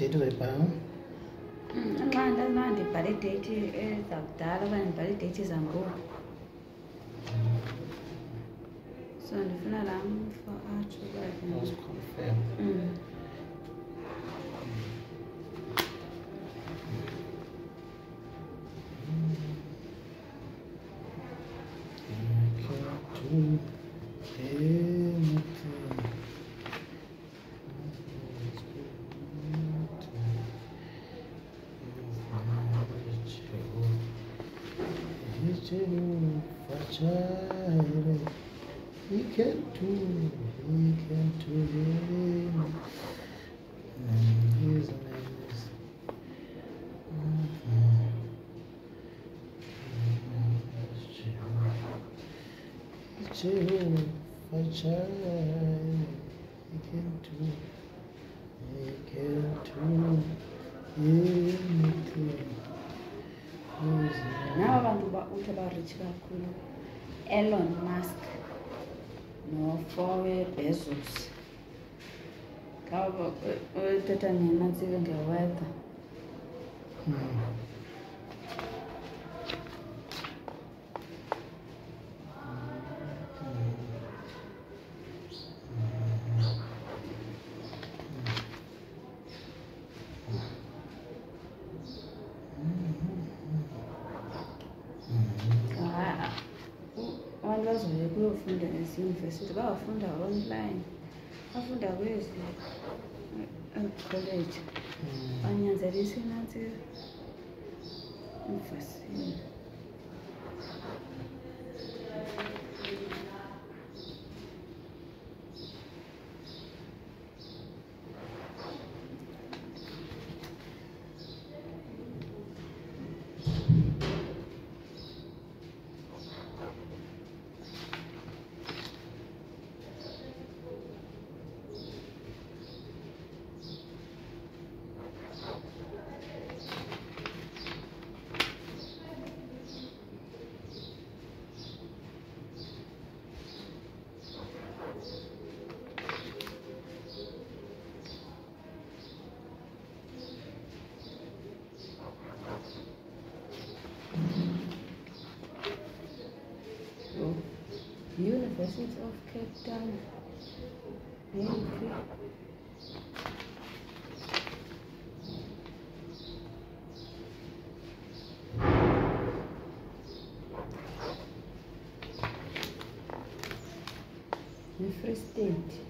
te dore parang manda mandi pare te ci zabdara ban pare te ci zamru so ne fina ram for art to write He can do, he can do anything. He's amazing. Jehovah Jireh, he can do, abayithi kakhulu elon musk nofowebezos ngabo uthetha ngenantsika ngeweather hmm. bayofunda naseyunivesithi bawafunda online bafunda kwezi ekholeji hmm. banyanzelise inantsika emvasini University of Cape Town. Yi-free state